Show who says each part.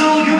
Speaker 1: You.